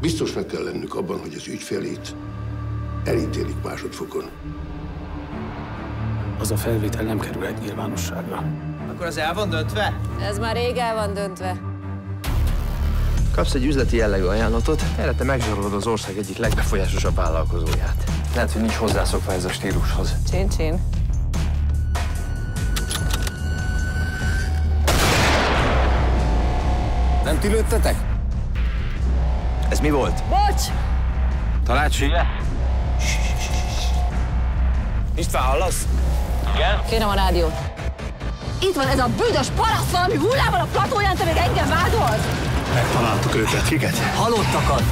Biztosnak kell lennünk abban, hogy az ügyfelét elítélik másodfokon. Az a felvétel nem kerülhet nyilvánosságra. Akkor az el van döntve? Ez már rég el van döntve. Kapsz egy üzleti jellegű ajánlatot, erre te megzsarolod az ország egyik legbefolyásosabb vállalkozóját. Lehet, hogy nincs hozzászokva ez a stílushoz. Csin, csin. Nem ti lőttetek? Ez mi volt? Bocs! Talács hülye? István, hallasz? Kérem a rádiót. Itt van ez a büdös paraszt valami hullával a platóján, te még engem vádolsz? Megtaláltuk őket. Kiket? Halottakat!